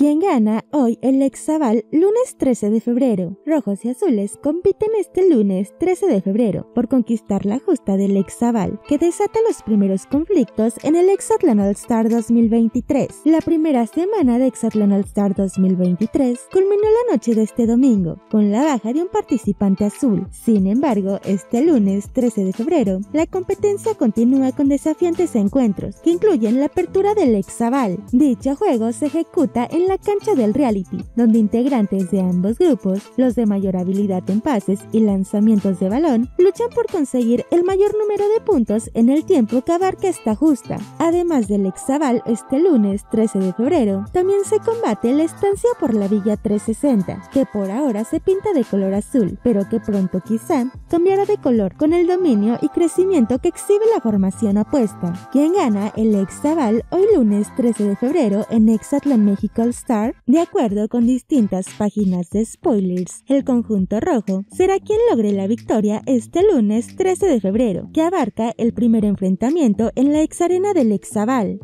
¿Quién gana hoy el Exaval lunes 13 de febrero? Rojos y azules compiten este lunes 13 de febrero por conquistar la justa del Exaval, que desata los primeros conflictos en el Exatlan All Star 2023. La primera semana de Exatlan All Star 2023 culminó la noche de este domingo, con la baja de un participante azul. Sin embargo, este lunes 13 de febrero, la competencia continúa con desafiantes encuentros, que incluyen la apertura del Exaval. Dicho juego se ejecuta en la cancha del reality, donde integrantes de ambos grupos, los de mayor habilidad en pases y lanzamientos de balón, luchan por conseguir el mayor número de puntos en el tiempo que abarca esta justa. Además del Exaval, este lunes 13 de febrero, también se combate la estancia por la Villa 360, que por ahora se pinta de color azul, pero que pronto quizá cambiará de color con el dominio y crecimiento que exhibe la formación opuesta. Quien gana el Exaval hoy lunes 13 de febrero en Exatlan México De acuerdo con distintas páginas de spoilers, el conjunto rojo será quien logre la victoria este lunes 13 de febrero, que abarca el primer enfrentamiento en la ex arena del Exaval.